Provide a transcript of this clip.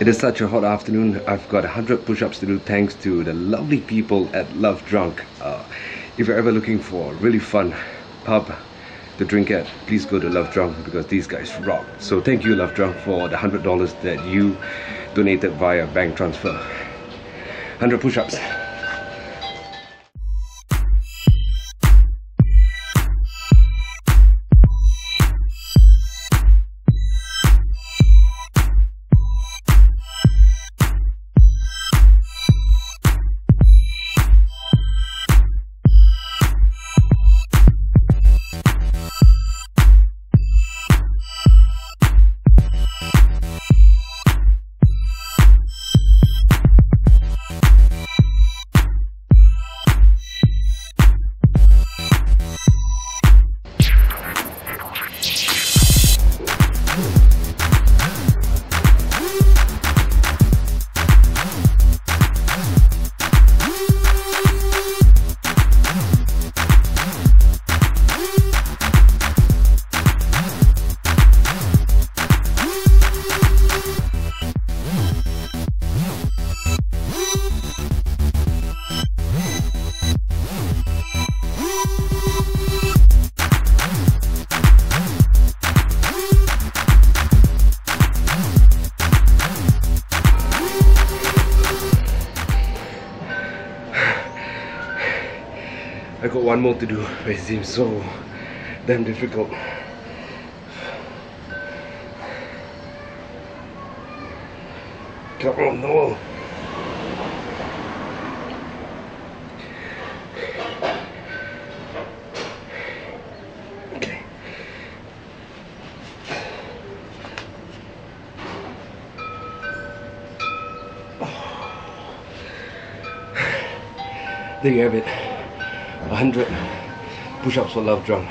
It is such a hot afternoon. I've got 100 push-ups to do thanks to the lovely people at Love Drunk. Uh, if you're ever looking for a really fun pub to drink at, please go to Love Drunk because these guys rock. So thank you Love Drunk for the $100 that you donated via bank transfer. 100 push-ups. I got one more to do, it seems so damn difficult. Come on, no. Okay. Oh. There you have it. 100 push-ups for Love Drunk.